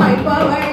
Bye, bye.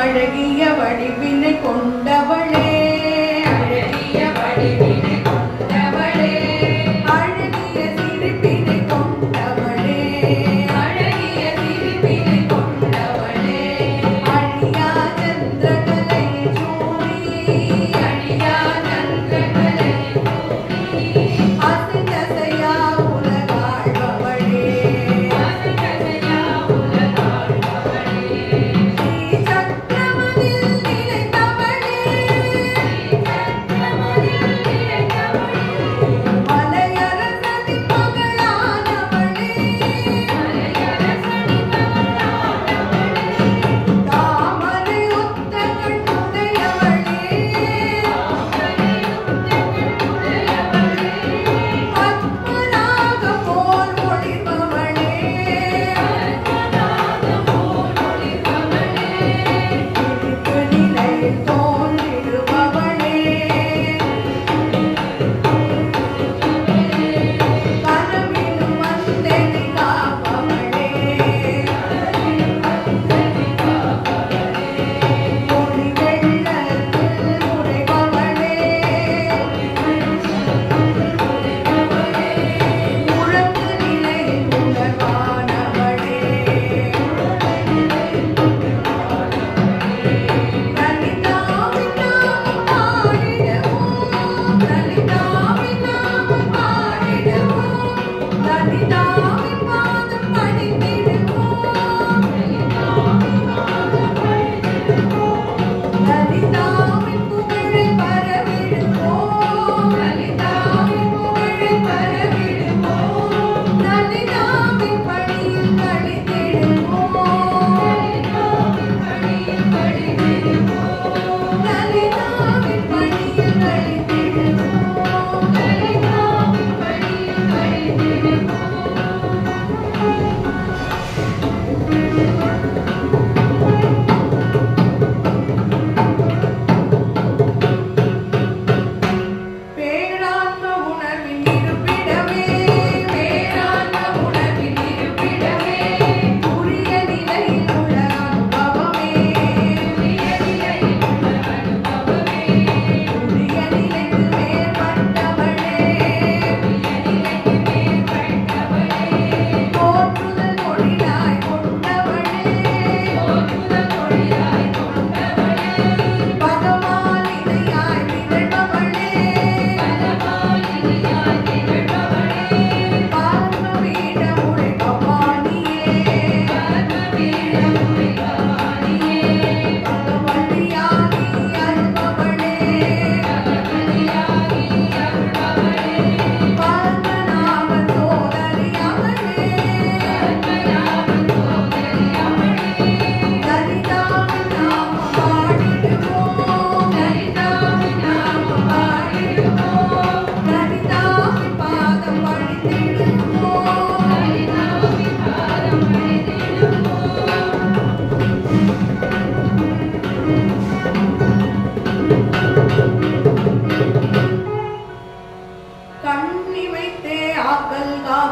அழகிய வடிவினை கொண்டவளே.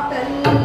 Open.